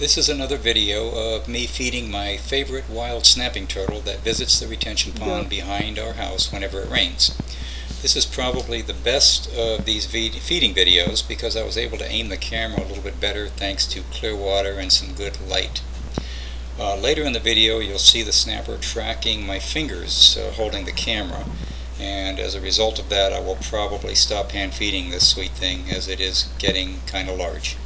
This is another video of me feeding my favorite wild snapping turtle that visits the retention pond behind our house whenever it rains. This is probably the best of these feeding videos because I was able to aim the camera a little bit better thanks to clear water and some good light. Uh, later in the video you'll see the snapper tracking my fingers uh, holding the camera and as a result of that I will probably stop hand feeding this sweet thing as it is getting kind of large.